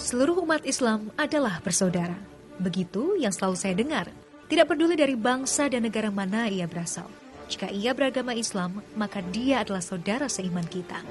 Seluruh umat Islam adalah bersaudara. Begitu yang selalu saya dengar. Tidak peduli dari bangsa dan negara mana ia berasal. Jika ia beragama Islam, maka dia adalah saudara seiman kita.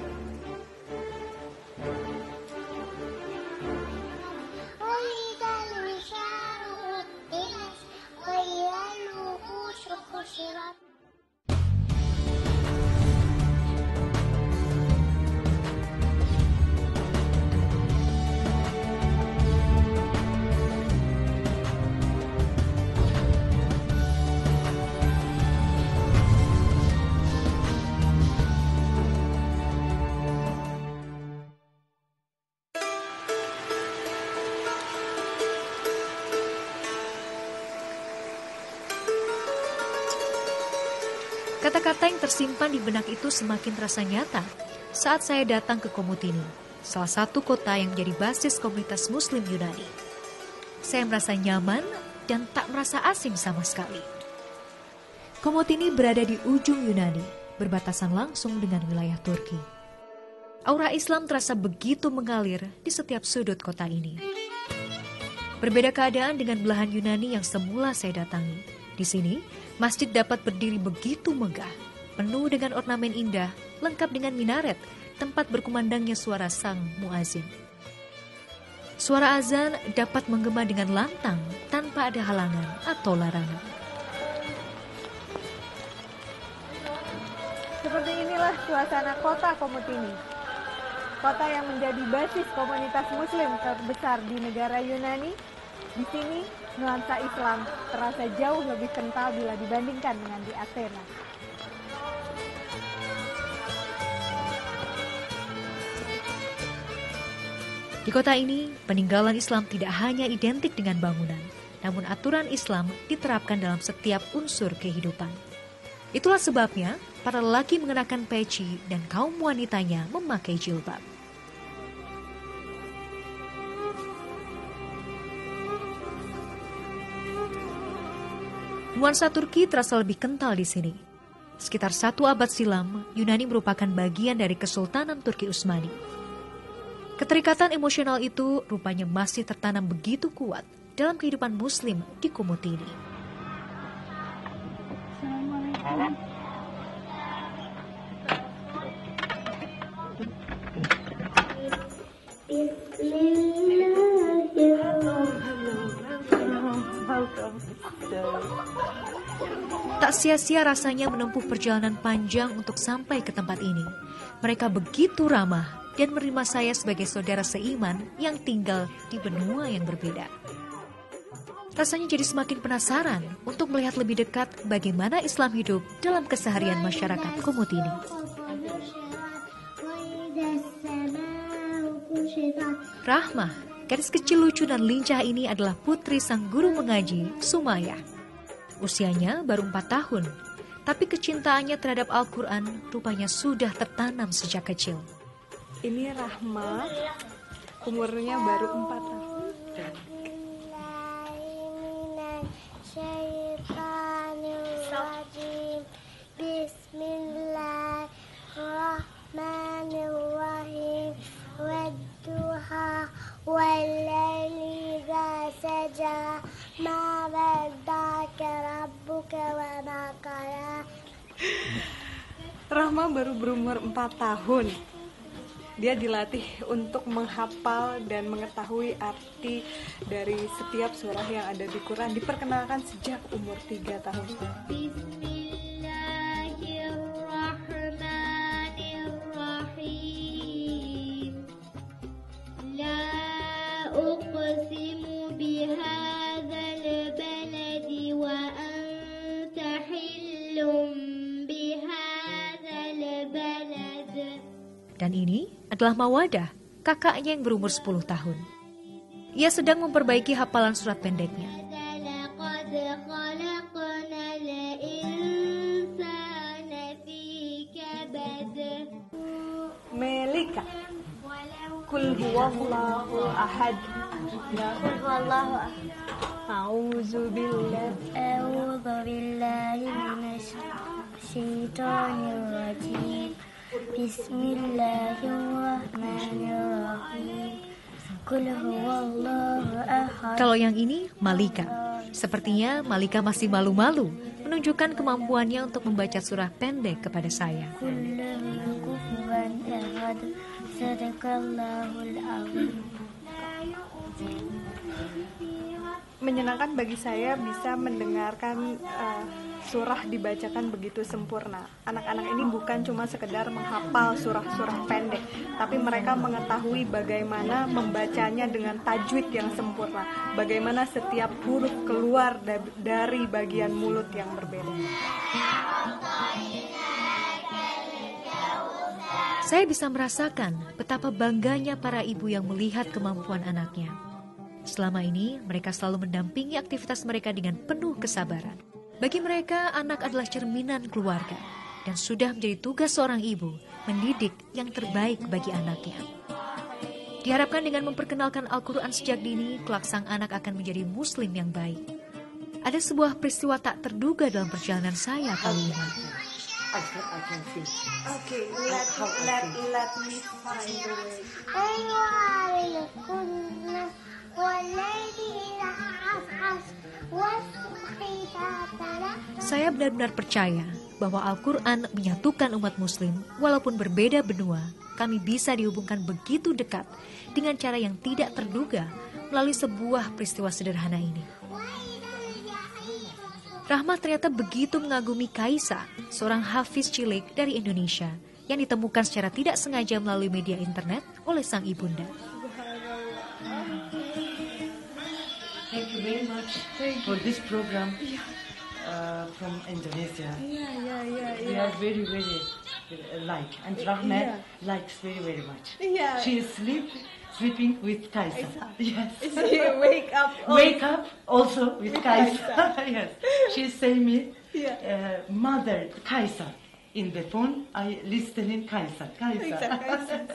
Kata-kata yang tersimpan di benak itu semakin terasa nyata saat saya datang ke Komutini, salah satu kota yang menjadi basis komunitas Muslim Yunani. Saya merasa nyaman dan tak merasa asing sama sekali. Komutini berada di ujung Yunani, berbatasan langsung dengan wilayah Turki. Aura Islam terasa begitu mengalir di setiap sudut kota ini. Berbeda keadaan dengan belahan Yunani yang semula saya datangi. Di sini, Masjid dapat berdiri begitu megah, penuh dengan ornamen indah, lengkap dengan minaret, tempat berkumandangnya suara sang muazin. Suara azan dapat menggema dengan lantang tanpa ada halangan atau larangan. Seperti inilah suasana kota Komutini. Kota yang menjadi basis komunitas muslim terbesar di negara Yunani. Di sini nuansa Islam terasa jauh lebih kental bila dibandingkan dengan di Athena. Di kota ini, peninggalan Islam tidak hanya identik dengan bangunan, namun aturan Islam diterapkan dalam setiap unsur kehidupan. Itulah sebabnya para lelaki mengenakan peci dan kaum wanitanya memakai jilbab. Nuansa Turki terasa lebih kental di sini. Sekitar satu abad silam, Yunani merupakan bagian dari Kesultanan Turki Utsmani. Keterikatan emosional itu rupanya masih tertanam begitu kuat dalam kehidupan Muslim di Komutini. Tak sia-sia rasanya menempuh perjalanan panjang untuk sampai ke tempat ini. Mereka begitu ramah dan menerima saya sebagai saudara seiman yang tinggal di benua yang berbeda. Rasanya jadi semakin penasaran untuk melihat lebih dekat bagaimana Islam hidup dalam keseharian masyarakat Kumut ini. Rahmah, gadis kecil lucu dan lincah ini adalah putri sang guru mengaji, Sumaya. Usianya baru empat tahun, tapi kecintaannya terhadap Al-Quran rupanya sudah tertanam sejak kecil. Ini Rahma, umurnya baru empat Rahma baru berumur 4 tahun. Dia dilatih untuk menghafal dan mengetahui arti dari setiap surah yang ada di Quran. Diperkenalkan sejak umur 3 tahun. adalah Mawadah, kakaknya yang berumur 10 tahun. Ia sedang memperbaiki hafalan surat pendeknya. Melika. Kul huwallahu ahad. Kul huwallahu ahad. A'udzu billah. A'udzu billahi minasy syaithanir rajim. Kalau yang ini Malika. Sepertinya Malika masih malu-malu menunjukkan kemampuannya untuk membaca surah pendek kepada saya. Menyenangkan bagi saya bisa mendengarkan eh, surah dibacakan begitu sempurna. Anak-anak ini bukan cuma sekedar menghafal surah-surah pendek, tapi mereka mengetahui bagaimana membacanya dengan tajwid yang sempurna, bagaimana setiap huruf keluar da- dari bagian mulut yang berbeda. Saya bisa merasakan betapa bangganya para ibu yang melihat kemampuan anaknya. Selama ini, mereka selalu mendampingi aktivitas mereka dengan penuh kesabaran. Bagi mereka, anak adalah cerminan keluarga, dan sudah menjadi tugas seorang ibu mendidik yang terbaik bagi anaknya. Diharapkan dengan memperkenalkan Al-Quran sejak dini, kelak sang anak akan menjadi muslim yang baik. Ada sebuah peristiwa tak terduga dalam perjalanan saya kali ini. Okay, let let let me find the way. Saya benar-benar percaya bahwa Al-Quran menyatukan umat Muslim, walaupun berbeda benua, kami bisa dihubungkan begitu dekat dengan cara yang tidak terduga melalui sebuah peristiwa sederhana ini. Rahmat ternyata begitu mengagumi Kaisa, seorang hafiz cilik dari Indonesia, yang ditemukan secara tidak sengaja melalui media internet oleh sang ibunda. You very much Thank for this program uh, from Indonesia. Yeah, yeah, yeah, We are very, very uh, like, and Rahmat likes very, very much. Yeah. She is sleep, sleeping with Kaisa. Yes. She wake up. Wake up also with Kaisa. yes. She say me, Yeah. uh, mother Kaisa. In the phone, I listening Kaisa. Kaisa.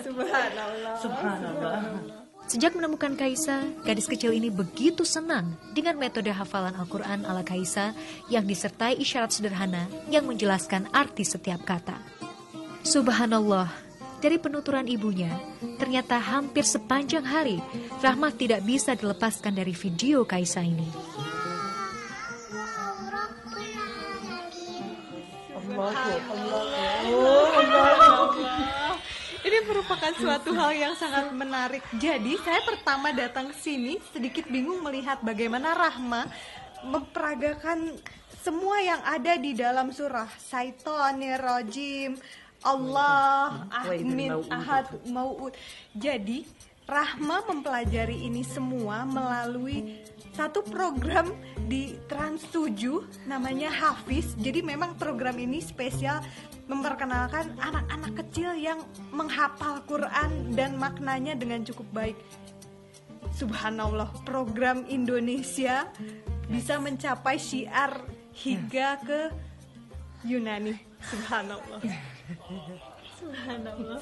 Subhanallah. Subhanallah. Sejak menemukan Kaisa, gadis kecil ini begitu senang dengan metode hafalan Al-Quran ala Kaisa yang disertai isyarat sederhana yang menjelaskan arti setiap kata. Subhanallah, dari penuturan ibunya, ternyata hampir sepanjang hari, Rahmat tidak bisa dilepaskan dari video Kaisa ini. Ini merupakan suatu hal yang sangat menarik. Jadi saya pertama datang ke sini sedikit bingung melihat bagaimana Rahma memperagakan semua yang ada di dalam surah. Saitonir rojim, Allah, Ahmin, Ahad, Mau'ud. Jadi Rahma mempelajari ini semua melalui satu program di Trans 7 namanya Hafiz. Jadi memang program ini spesial memperkenalkan anak-anak kecil yang menghafal Quran dan maknanya dengan cukup baik. Subhanallah, program Indonesia bisa mencapai syiar hingga ke Yunani. Subhanallah. Subhanallah.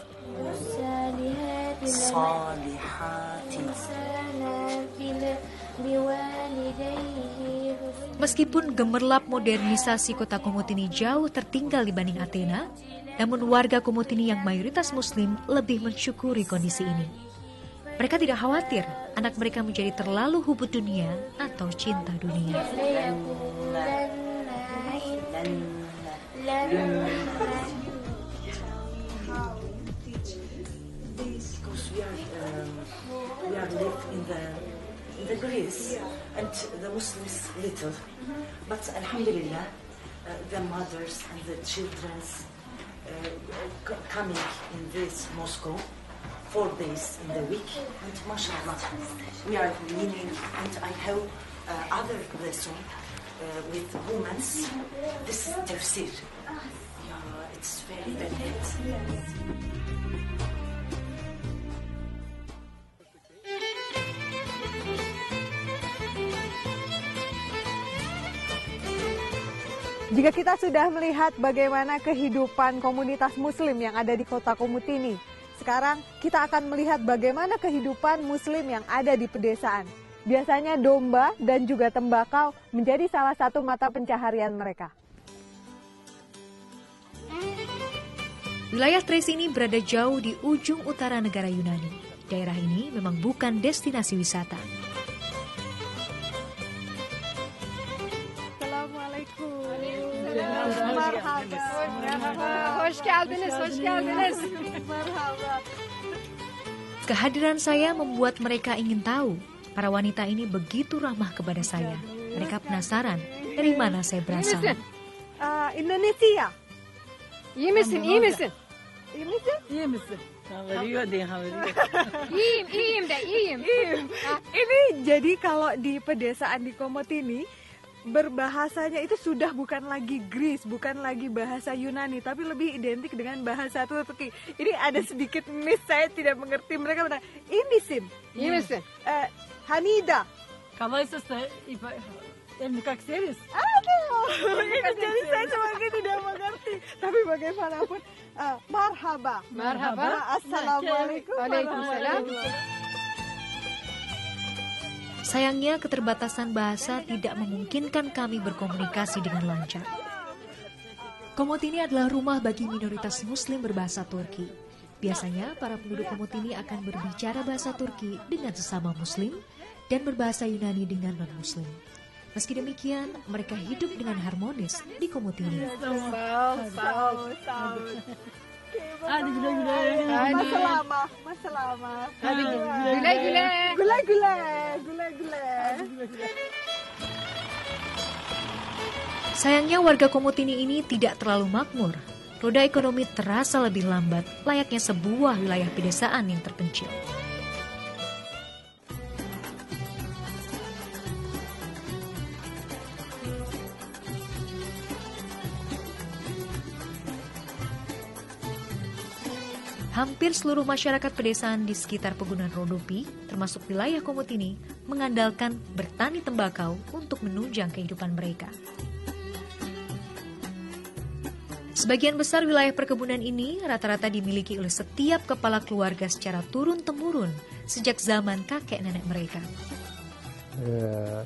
Meskipun gemerlap modernisasi kota Kumut ini jauh tertinggal dibanding Athena, namun warga Kumut ini yang mayoritas muslim lebih mensyukuri kondisi ini. Mereka tidak khawatir anak mereka menjadi terlalu hubut dunia atau cinta dunia. in the Greece and the Muslims little, but Alhamdulillah, uh, the mothers and the childrens uh, coming in this Moscow four days in the week and mashallah we are meaning and I have uh, other lesson uh, with women. This is tafsir. Yeah, it's very very Jika kita sudah melihat bagaimana kehidupan komunitas muslim yang ada di kota Komutini, sekarang kita akan melihat bagaimana kehidupan muslim yang ada di pedesaan. Biasanya domba dan juga tembakau menjadi salah satu mata pencaharian mereka. Wilayah Thrace ini berada jauh di ujung utara negara Yunani daerah ini memang bukan destinasi wisata. Marhaba. Hoş geldiniz, hoş geldiniz. Marhaba. Kehadiran saya membuat mereka ingin tahu. Para wanita ini begitu ramah kepada saya. Mereka penasaran dari mana saya berasal. Ah, Indonesia. İyi misin, iyi misin? Ini sih İyi misin? Havariyor diye havariyor. İyiyim, iyiyim de, iyiyim. Ini jadi kalau di pedesaan di Komotini berbahasanya itu sudah bukan lagi Greece, bukan lagi bahasa Yunani, tapi lebih identik dengan bahasa Turki. Ini ada sedikit miss, saya tidak mengerti. Mereka bilang, ini sim, İyi misin? eh, Hanida. Kalaysa elini kakseriz. Aduh, ini jadi saya semakin tidak mengerti. Tapi bagaimanapun, eh, marhaba. Merhaba. Assalamualaikum. Waalaikumsalam. Sayangnya keterbatasan bahasa tidak memungkinkan kami berkomunikasi dengan lancar. Komotini adalah rumah bagi minoritas muslim berbahasa Turki. Biasanya para penduduk Komotini akan berbicara bahasa Turki dengan sesama muslim dan berbahasa Yunani dengan non-muslim. Meski demikian, mereka hidup dengan harmonis di Komotini. Saul. Hadi güle güle. Masalama, masalama. Hadi Güle güle. Gula gula, gula gula. Sayangnya warga Komotini ini tidak terlalu makmur. Roda ekonomi terasa lebih lambat, layaknya sebuah wilayah pedesaan yang terpencil. Hampir seluruh masyarakat pedesaan di sekitar pegunungan Rodopi, termasuk wilayah Komotini, mengandalkan bertani tembakau untuk menunjang kehidupan mereka. Sebagian besar wilayah perkebunan ini rata-rata dimiliki oleh setiap kepala keluarga secara turun-temurun sejak zaman kakek nenek mereka. Ε,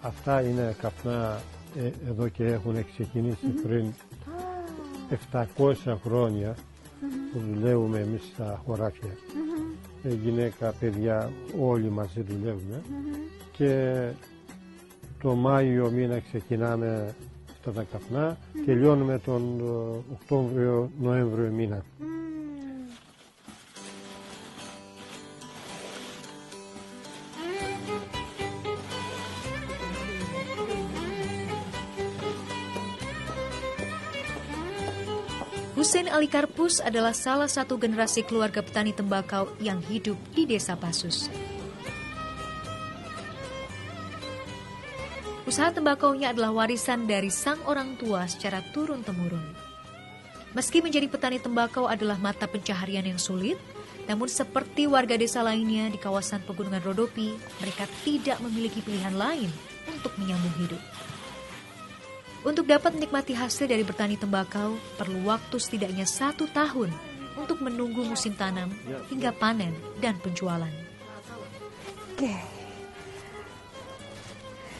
αυτά είναι καπνά ε, εδώ και έχουν ξεκινήσει πριν 700 χρόνια Που δουλεύουμε εμείς στα χωράφια. Ε, γυναίκα, παιδιά, όλοι μαζί δουλεύουμε. Και το Μάιο μήνα ξεκινάμε αυτά τα καπνά, τελειώνουμε τον ε, Οκτώβριο-Νοέμβριο μήνα. Hussein Ali Karpus adalah salah satu generasi keluarga petani tembakau yang hidup di desa Pasus. Usaha tembakaunya adalah warisan dari sang orang tua secara turun-temurun. Meski menjadi petani tembakau adalah mata pencaharian yang sulit, namun seperti warga desa lainnya di kawasan pegunungan Rodopi, mereka tidak memiliki pilihan lain untuk menyambung hidup. Untuk dapat menikmati hasil dari bertani tembakau, perlu waktu setidaknya satu tahun untuk menunggu musim tanam hingga panen dan penjualan. Oke.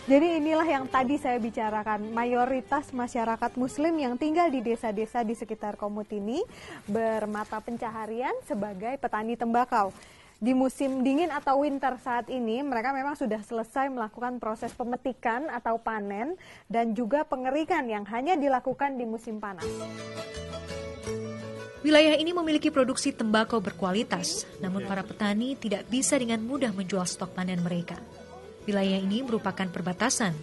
Jadi inilah yang tadi saya bicarakan, mayoritas masyarakat muslim yang tinggal di desa-desa di sekitar Komutini bermata pencaharian sebagai petani tembakau. Di musim dingin atau winter saat ini, mereka memang sudah selesai melakukan proses pemetikan atau panen dan juga pengerikan yang hanya dilakukan di musim panas. Wilayah ini memiliki produksi tembakau berkualitas, namun para petani tidak bisa dengan mudah menjual stok panen mereka. Wilayah ini merupakan perbatasan.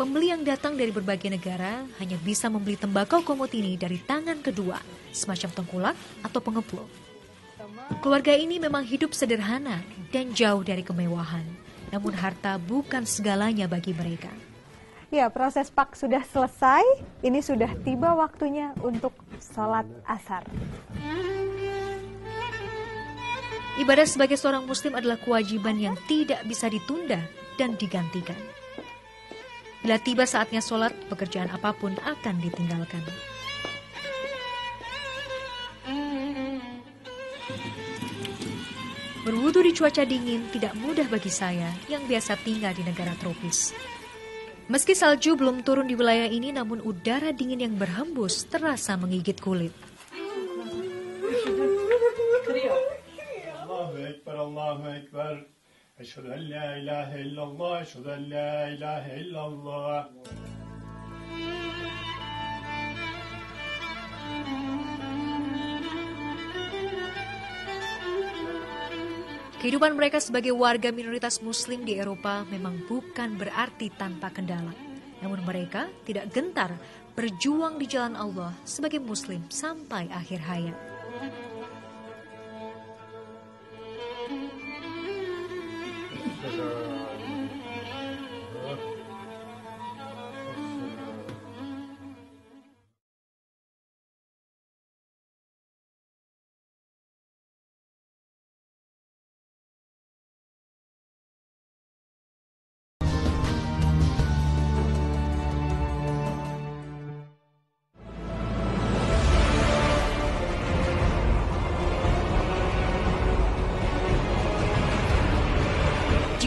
Pembeli yang datang dari berbagai negara hanya bisa membeli tembakau komotini dari tangan kedua, semacam tengkulak atau pengepul. Keluarga ini memang hidup sederhana dan jauh dari kemewahan. Namun harta bukan segalanya bagi mereka. Ya, proses pak sudah selesai. Ini sudah tiba waktunya untuk sholat asar. Ibadah sebagai seorang muslim adalah kewajiban yang tidak bisa ditunda dan digantikan. Bila tiba saatnya sholat, pekerjaan apa pun akan ditinggalkan. Berwudu di cuaca dingin tidak mudah bagi saya yang biasa tinggal di negara tropis. Meski salju belum turun di wilayah ini, namun udara dingin yang berhembus terasa menggigit kulit. Kehidupan mereka sebagai warga minoritas muslim di Eropa memang bukan berarti tanpa kendala. Namun mereka tidak gentar berjuang di jalan Allah sebagai muslim sampai akhir hayat.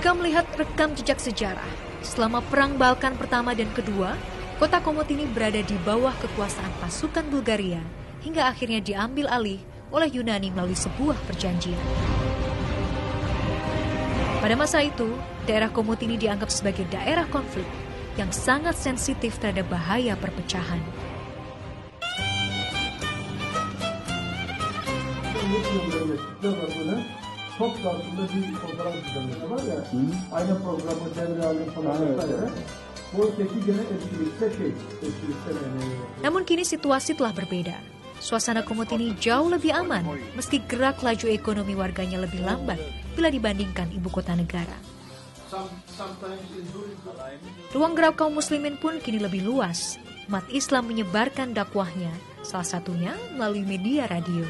Jika melihat rekam jejak sejarah, selama Perang Balkan pertama dan kedua, kota Komotini berada di bawah kekuasaan pasukan Bulgaria hingga akhirnya diambil alih oleh Yunani melalui sebuah perjanjian. Pada masa itu, daerah Komotini dianggap sebagai daerah konflik yang sangat sensitif terhadap bahaya perpecahan. Topkapı'da bir fotoğraf düzenleme var ya, aynı programı devre falan vesaire. Gene şey, etkilikte yani Namun kini situasi telah berbeda. Suasana Komotini jauh lebih aman, meski gerak laju ekonomi warganya lebih lambat bila dibandingkan ibu kota negara. Ruang gerak kaum muslimin pun kini lebih luas. Umat Islam menyebarkan dakwahnya, salah satunya melalui media radio.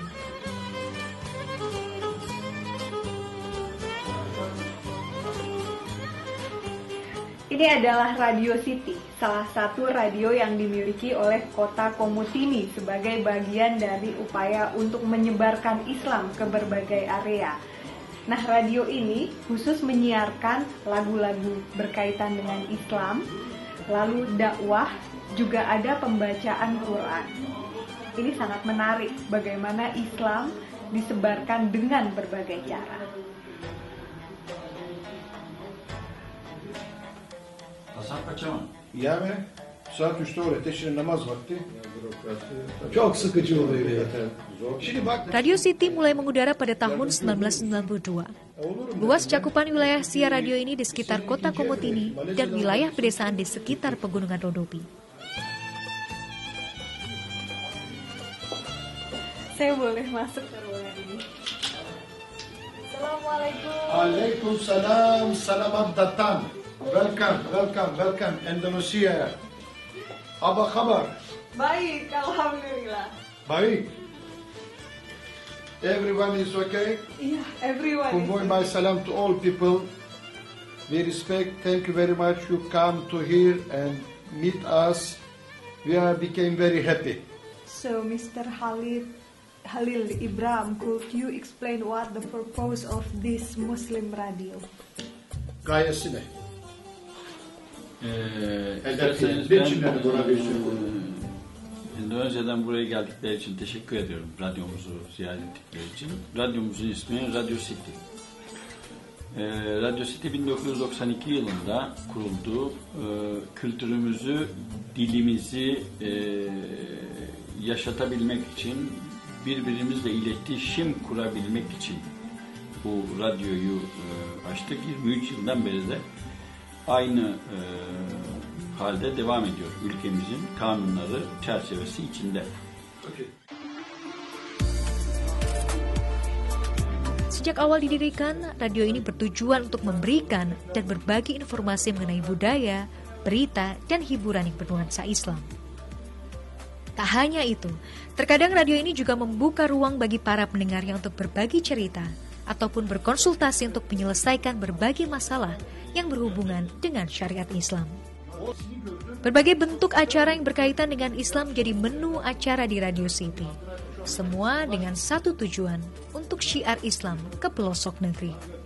Ini adalah Radio City, salah satu radio yang dimiliki oleh kota Komutini sebagai bagian dari upaya untuk menyebarkan Islam ke berbagai area. Nah, radio ini khusus menyiarkan lagu-lagu berkaitan dengan Islam, lalu dakwah, juga ada pembacaan Quran. Ini sangat menarik bagaimana Islam disebarkan dengan berbagai cara. Hasan Kaçaman. Yani saat 3'te öğrete, namaz vakti. Çok sıkıcı oluyor ya. Şimdi bak Radio City mulai mengudara pada tahun 1992. Luas cakupan wilayah siar radio ini di sekitar kota Komotini dan wilayah pedesaan di sekitar pegunungan Rodopi. Saya boleh masuk ke ruangan ini. Assalamualaikum. Aleyküm selam, selamat datang. Welcome, welcome, welcome Indonesia. Apa kabar? Baik, alhamdulillah. Baik. Everyone is okay? Iya, everyone. Convoy my salam to all people. We respect, thank you very much. You come to here and meet us. We are became very happy. So, Mr. Halil, Halil Ibrahim, could you explain what the purpose of this Muslim radio? Gayesi ne? Ee, isterseniz ben e, Endonezya'dan buraya geldikleri için teşekkür ediyorum radyomuzu ziyaret ettikleri için. Radyomuzun ismi Radio City. Ee, Radio City 1992 yılında kuruldu. Ee, kültürümüzü, dilimizi e, yaşatabilmek için, birbirimizle iletişim kurabilmek için bu radyoyu e, açtık. 23 yıldan beri de aynı e, halde devam ediyor ülkemizin kanunları çerçevesi içinde. Sejak awal didirikan, radio ini bertujuan untuk memberikan dan berbagi informasi mengenai budaya, berita, dan hiburan yang bernuansa Islam. Tak hanya itu, terkadang radio ini juga membuka ruang bagi para pendengarnya untuk berbagi cerita ataupun berkonsultasi untuk menyelesaikan berbagai masalah yang berhubungan dengan syariat Islam. Berbagai bentuk acara yang berkaitan dengan Islam menjadi menu acara di Radio City. Semua dengan satu tujuan, untuk syiar Islam ke pelosok negeri.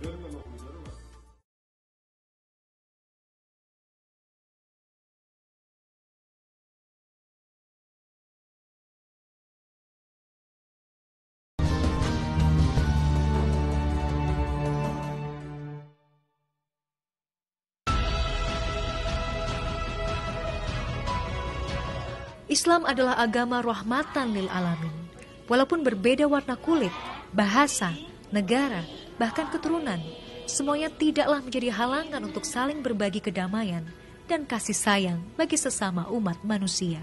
Islam adalah agama rahmatan lil alamin. Walaupun berbeda warna kulit, bahasa, negara, bahkan keturunan, semuanya tidaklah menjadi halangan untuk saling berbagi kedamaian dan kasih sayang bagi sesama umat manusia.